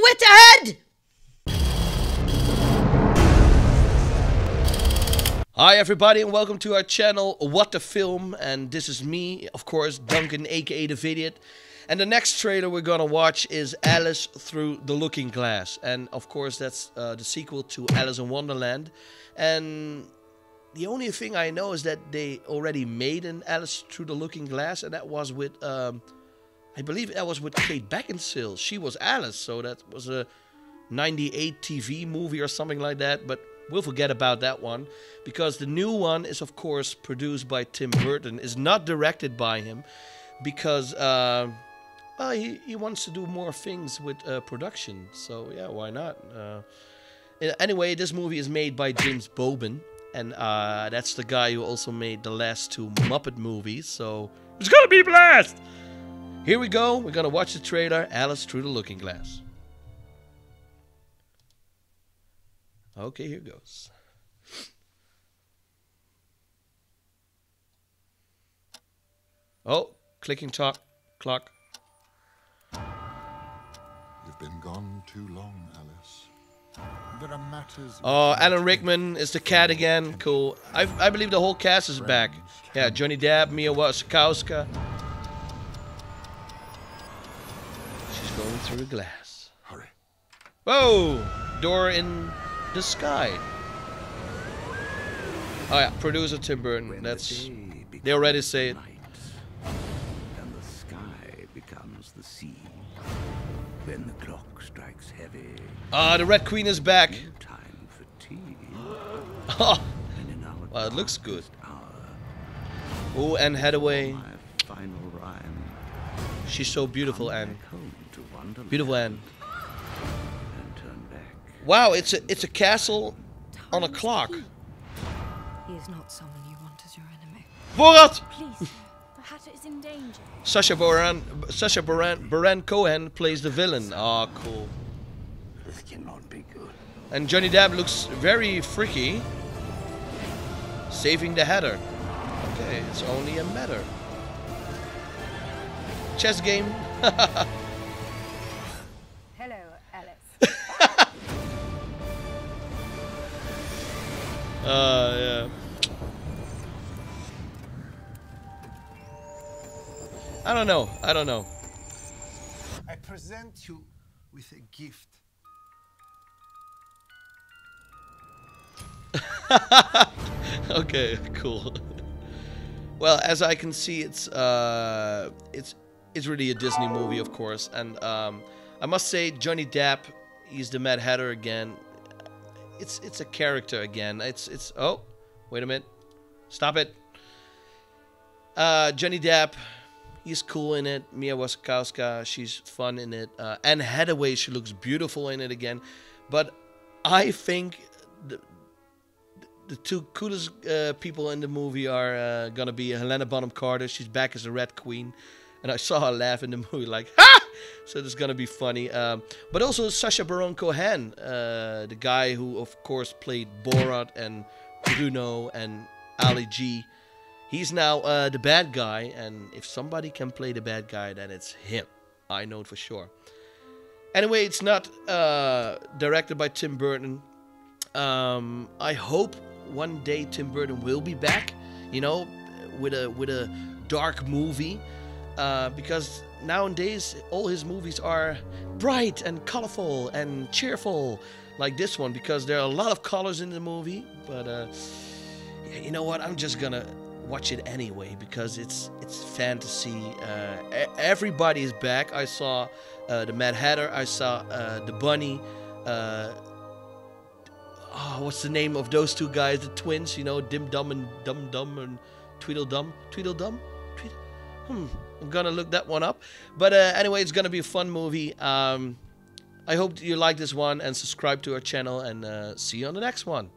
wit ahead! Hi everybody and welcome to our channel What the Film and this is me, of course, Duncan aka The Vidiot. And the next trailer we're gonna watch is Alice Through the Looking Glass. And of course that's uh, the sequel to Alice in Wonderland. And the only thing I know is that they already made an Alice Through the Looking Glass and that was with, um, I believe that was with Kate Beckinsale. She was Alice, so that was a 98 TV movie or something like that. But we'll forget about that one because the new one is of course produced by Tim Burton is not directed by him because uh, well, he, he wants to do more things with uh, production so yeah why not uh, anyway this movie is made by James Bobin and uh, that's the guy who also made the last two Muppet movies so it's gonna be blast here we go we're gonna watch the trailer Alice Through the Looking Glass Okay, here goes. Oh, clicking talk, clock. You've been gone too long, Alice. There are matters. Oh, Alan Rickman is the cat again. Cool. I, I believe the whole cast is back. Yeah, Johnny Depp, Mia Wasikowska. Going through glass. Hurry. Whoa! Door in the sky. Oh yeah, producer Tim Burton. That's they already say it. And the sky becomes the sea. When the clock strikes heavy. Ah, the Red Queen is back. Time for tea. Oh, And in our well, it looks good. Oh, Anne Hathaway. She's so beautiful, Anne. Back home to Wonderland Beautiful land. and turn back. Wow, it's a it's a castle on a clock. He is not someone you want as your enemy. Borat! Please. The Hatter is in danger. Sacha Baron Sacha Baron Baron Cohen plays the villain. Ah, cool. This cannot be good. And Johnny Depp looks very freaky. Saving the Hatter. Okay, it's only a matter. Chess game. I don't know. I don't know. I present you with a gift. okay, cool. well, as I can see, it's uh, it's it's really a Disney movie, of course, and um, I must say, Johnny Depp, he's the Mad Hatter again. It's it's a character again. It's it's oh, wait a minute, stop it. Uh, Johnny Depp, he's cool in it. Mia Wasikowska, she's fun in it. Uh, Anne Hathaway, she looks beautiful in it again. But I think the, the two coolest uh, people in the movie are uh, gonna be Helena Bonham Carter. She's back as a Red Queen, and I saw her laugh in the movie like ha! So it's gonna be funny. Um, but also Sacha Baron Cohen, uh, the guy who of course played Borat and Bruno and Ali G. He's now uh, the bad guy, and if somebody can play the bad guy, then it's him. I know it for sure. Anyway, it's not uh, directed by Tim Burton. Um, I hope one day Tim Burton will be back, you know, with a with a dark movie, uh, because nowadays all his movies are bright and colorful and cheerful, like this one. Because there are a lot of colors in the movie, but uh, you know what? I'm just gonna watch it anyway because it's it's fantasy. Uh, everybody is back. I saw uh, the Mad Hatter. I saw uh, the Bunny. Oh, what's the name of those two guys? The twins, you know, Dim Dum and Dum Dum and Tweedledum. Tweedledum. Tweedle. Hmm. I'm gonna look that one up. But uh, anyway, it's gonna be a fun movie. Um, I hope you like this one and subscribe to our channel and uh, see you on the next one.